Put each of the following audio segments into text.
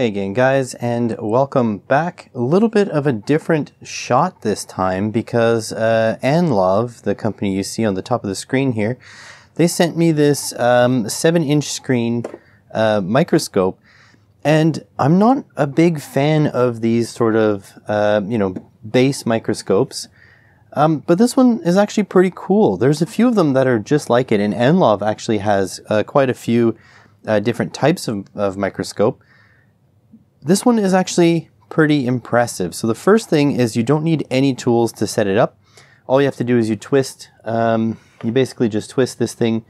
Hey again guys and welcome back. A little bit of a different shot this time because uh, Annlov, the company you see on the top of the screen here, they sent me this um, 7 inch screen uh, microscope and I'm not a big fan of these sort of, uh, you know, base microscopes. Um, but this one is actually pretty cool. There's a few of them that are just like it and Annlov actually has uh, quite a few uh, different types of, of microscope. This one is actually pretty impressive. So the first thing is you don't need any tools to set it up. All you have to do is you twist, um, you basically just twist this thing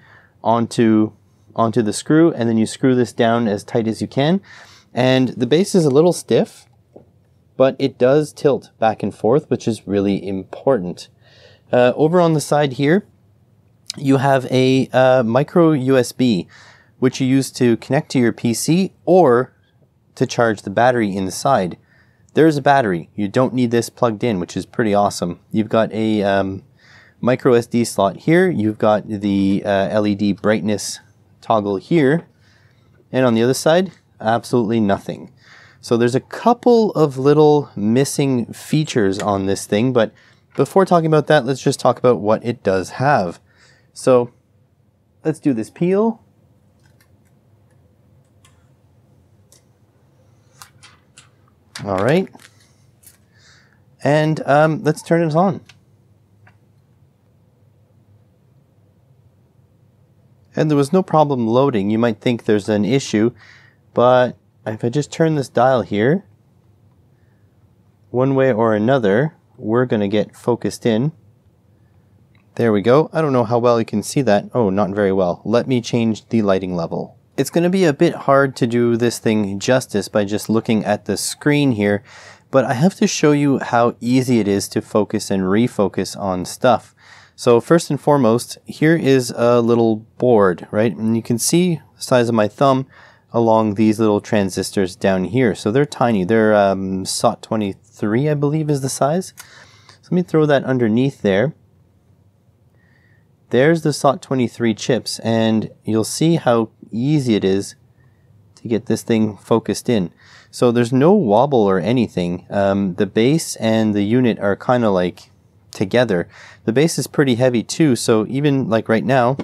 onto, onto the screw and then you screw this down as tight as you can. And the base is a little stiff, but it does tilt back and forth, which is really important. Uh, over on the side here, you have a uh, micro USB, which you use to connect to your PC or to charge the battery inside. There's a battery. You don't need this plugged in, which is pretty awesome. You've got a um, micro SD slot here. You've got the uh, LED brightness toggle here. And on the other side, absolutely nothing. So there's a couple of little missing features on this thing, but before talking about that, let's just talk about what it does have. So let's do this peel. All right. And um, let's turn it on. And there was no problem loading. You might think there's an issue, but if I just turn this dial here, one way or another, we're going to get focused in. There we go. I don't know how well you can see that. Oh, not very well. Let me change the lighting level. It's going to be a bit hard to do this thing justice by just looking at the screen here, but I have to show you how easy it is to focus and refocus on stuff. So first and foremost, here is a little board, right? And you can see the size of my thumb along these little transistors down here. So they're tiny. They're um, SOT23, I believe is the size. So let me throw that underneath there. There's the SOT23 chips, and you'll see how easy it is to get this thing focused in. So there's no wobble or anything. Um, the base and the unit are kind of like together. The base is pretty heavy too, so even like right now,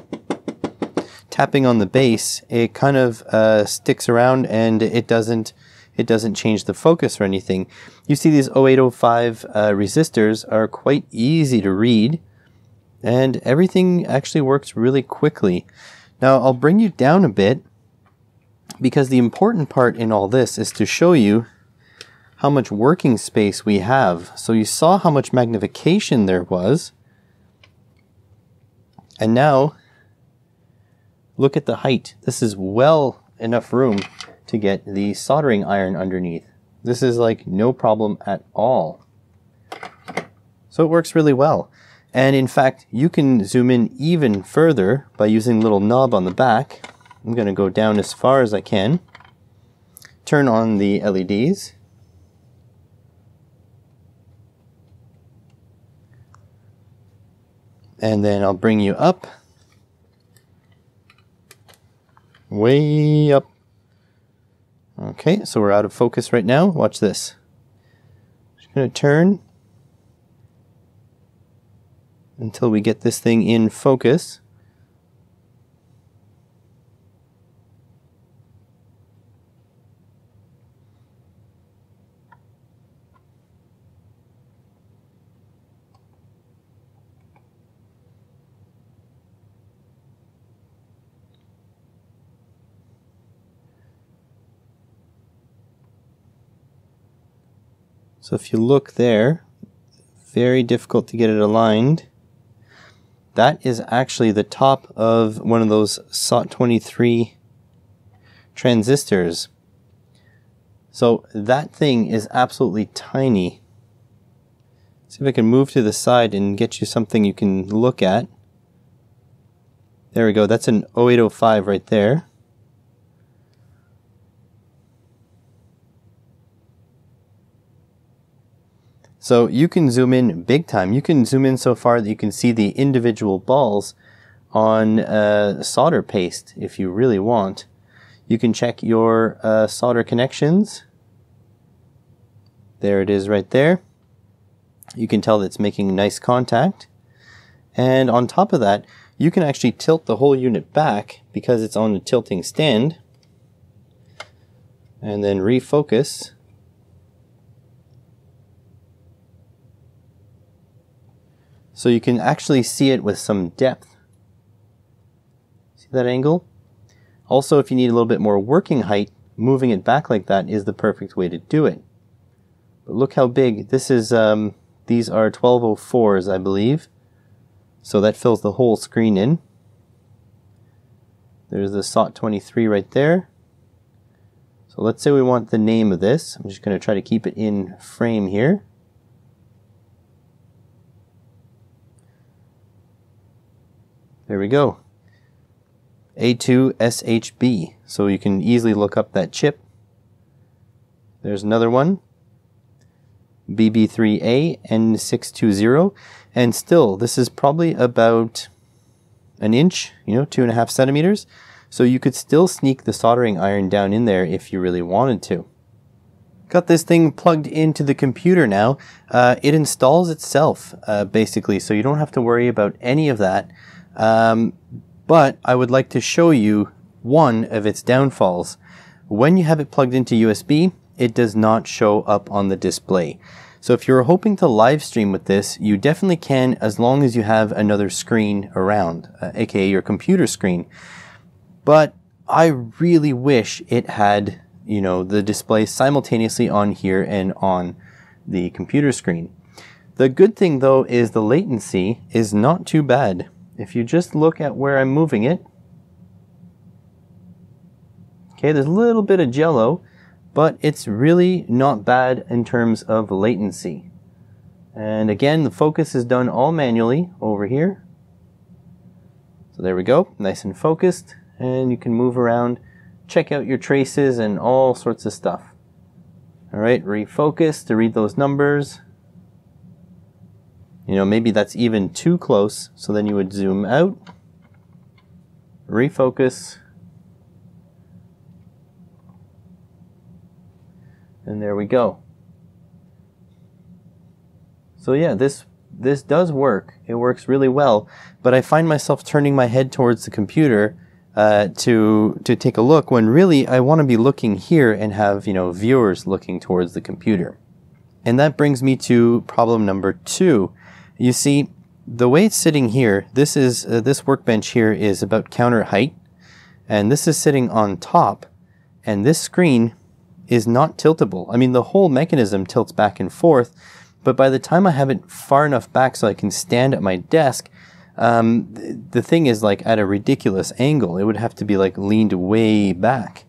tapping on the base, it kind of uh, sticks around and it doesn't it doesn't change the focus or anything. You see these 0805 uh, resistors are quite easy to read and everything actually works really quickly. Now I'll bring you down a bit because the important part in all this is to show you how much working space we have. So you saw how much magnification there was. And now look at the height. This is well enough room to get the soldering iron underneath. This is like no problem at all. So it works really well. And in fact, you can zoom in even further by using the little knob on the back. I'm going to go down as far as I can. Turn on the LEDs. And then I'll bring you up. Way up. Okay, so we're out of focus right now. Watch this. Just going to turn until we get this thing in focus. So if you look there, very difficult to get it aligned that is actually the top of one of those SOT23 transistors. So that thing is absolutely tiny. See if I can move to the side and get you something you can look at. There we go. That's an 0805 right there. So you can zoom in big time. You can zoom in so far that you can see the individual balls on uh, solder paste if you really want. You can check your uh, solder connections. There it is right there. You can tell that it's making nice contact. And on top of that, you can actually tilt the whole unit back because it's on a tilting stand and then refocus so you can actually see it with some depth. See that angle? Also, if you need a little bit more working height, moving it back like that is the perfect way to do it. But look how big, this is, um, these are 1204s, I believe. So that fills the whole screen in. There's the SOT23 right there. So let's say we want the name of this. I'm just going to try to keep it in frame here. There we go. A2SHB. So you can easily look up that chip. There's another one. BB3A N620. And still, this is probably about an inch, you know, two and a half centimeters. So you could still sneak the soldering iron down in there if you really wanted to. Got this thing plugged into the computer now. Uh, it installs itself, uh, basically, so you don't have to worry about any of that. Um, but I would like to show you one of its downfalls. When you have it plugged into USB, it does not show up on the display. So if you're hoping to live stream with this, you definitely can as long as you have another screen around, uh, aka your computer screen. But I really wish it had, you know, the display simultaneously on here and on the computer screen. The good thing though is the latency is not too bad. If you just look at where I'm moving it, okay, there's a little bit of jello, but it's really not bad in terms of latency. And again, the focus is done all manually over here. So there we go, nice and focused, and you can move around, check out your traces and all sorts of stuff. All right, refocus to read those numbers. You know, maybe that's even too close, so then you would zoom out, refocus, and there we go. So yeah, this this does work. It works really well, but I find myself turning my head towards the computer uh, to to take a look when really I want to be looking here and have you know viewers looking towards the computer. And that brings me to problem number two. You see, the way it's sitting here, this is uh, this workbench here is about counter height, and this is sitting on top, and this screen is not tiltable. I mean, the whole mechanism tilts back and forth, but by the time I have it far enough back so I can stand at my desk, um, the thing is like at a ridiculous angle. It would have to be like leaned way back.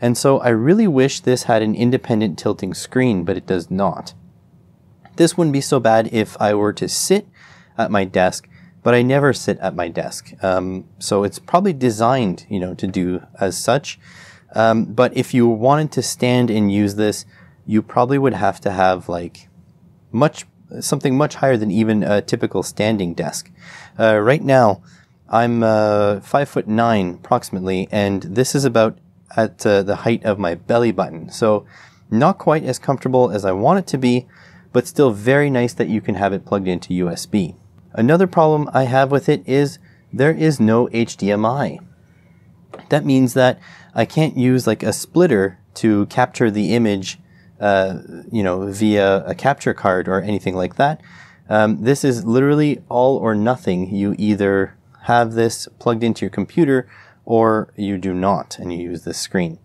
And so I really wish this had an independent tilting screen, but it does not. This wouldn't be so bad if I were to sit at my desk, but I never sit at my desk. Um, so it's probably designed, you know, to do as such. Um, but if you wanted to stand and use this, you probably would have to have like much something much higher than even a typical standing desk. Uh, right now, I'm uh, five foot nine approximately, and this is about at uh, the height of my belly button. So not quite as comfortable as I want it to be, but still very nice that you can have it plugged into USB. Another problem I have with it is there is no HDMI. That means that I can't use like a splitter to capture the image, uh, you know, via a capture card or anything like that. Um, this is literally all or nothing. You either have this plugged into your computer or you do not and you use this screen.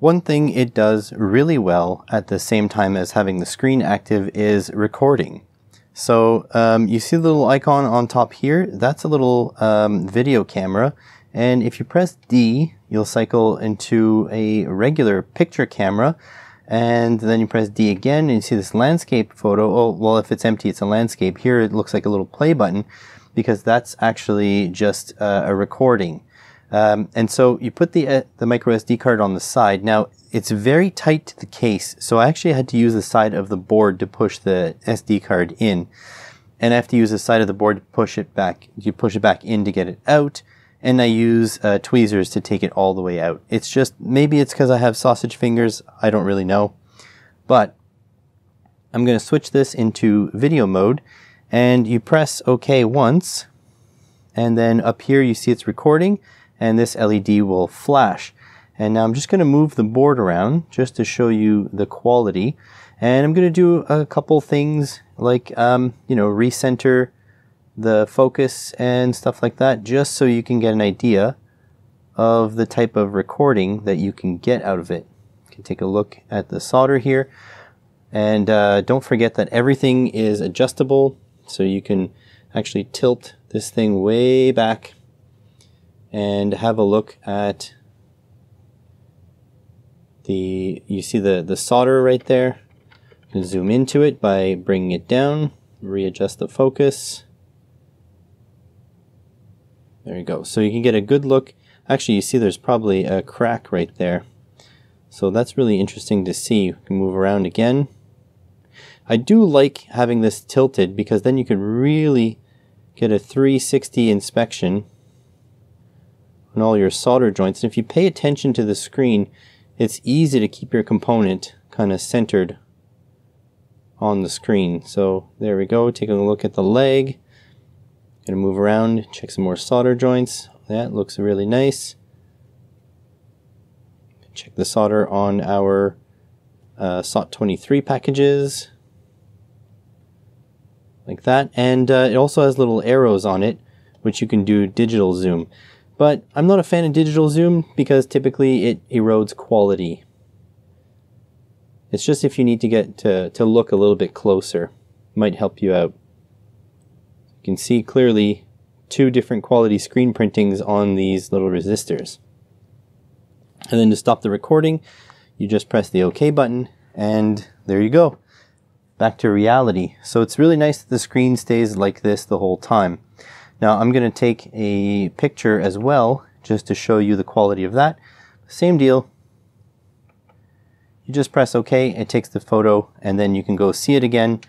One thing it does really well at the same time as having the screen active is recording. So um, you see the little icon on top here? That's a little um, video camera. And if you press D, you'll cycle into a regular picture camera. And then you press D again and you see this landscape photo. Oh, well, if it's empty, it's a landscape. Here it looks like a little play button because that's actually just uh, a recording. Um, and so you put the, uh, the micro SD card on the side. Now it's very tight to the case. So I actually had to use the side of the board to push the SD card in. And I have to use the side of the board to push it back. You push it back in to get it out. And I use uh, tweezers to take it all the way out. It's just, maybe it's because I have sausage fingers, I don't really know. But I'm going to switch this into video mode, and you press OK once, and then up here you see it's recording, and this LED will flash. And now I'm just going to move the board around just to show you the quality. And I'm going to do a couple things like, um, you know, recenter the focus and stuff like that, just so you can get an idea of the type of recording that you can get out of it. You can take a look at the solder here. And uh, don't forget that everything is adjustable, so you can actually tilt this thing way back and have a look at the, you see the, the solder right there. You can zoom into it by bringing it down, readjust the focus. There you go. So you can get a good look. Actually, you see there's probably a crack right there. So that's really interesting to see. You can move around again. I do like having this tilted because then you can really get a 360 inspection on all your solder joints. And if you pay attention to the screen, it's easy to keep your component kind of centered on the screen. So there we go, taking a look at the leg. Gonna move around, check some more solder joints. That looks really nice. Check the solder on our uh, SOT23 packages. Like that. And uh, it also has little arrows on it, which you can do digital zoom. But I'm not a fan of digital zoom because typically it erodes quality. It's just if you need to get to, to look a little bit closer, might help you out. You can see clearly two different quality screen printings on these little resistors. And then to stop the recording, you just press the OK button and there you go. Back to reality. So it's really nice that the screen stays like this the whole time. Now I'm going to take a picture as well just to show you the quality of that. Same deal. You just press OK, it takes the photo, and then you can go see it again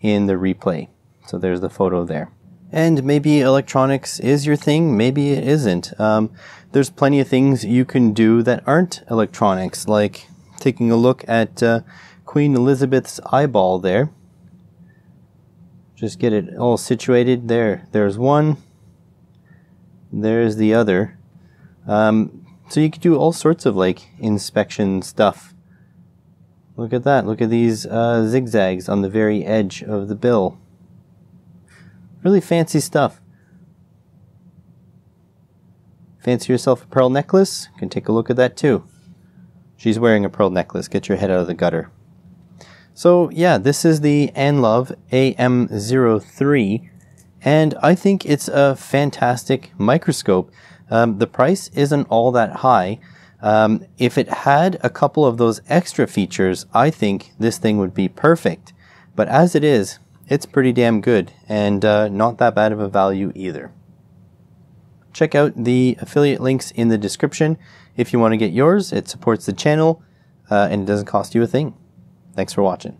in the replay. So there's the photo there. And maybe electronics is your thing, maybe it isn't. Um, there's plenty of things you can do that aren't electronics, like taking a look at uh, Queen Elizabeth's eyeball there. Just get it all situated. There there's one. There's the other. Um, so you could do all sorts of like inspection stuff. Look at that. Look at these uh, zigzags on the very edge of the bill really fancy stuff fancy yourself a pearl necklace you can take a look at that too she's wearing a pearl necklace get your head out of the gutter so yeah, this is the Annlov AM03, and I think it's a fantastic microscope. Um, the price isn't all that high. Um, if it had a couple of those extra features, I think this thing would be perfect. But as it is, it's pretty damn good, and uh, not that bad of a value either. Check out the affiliate links in the description if you want to get yours. It supports the channel, uh, and it doesn't cost you a thing. Thanks for watching.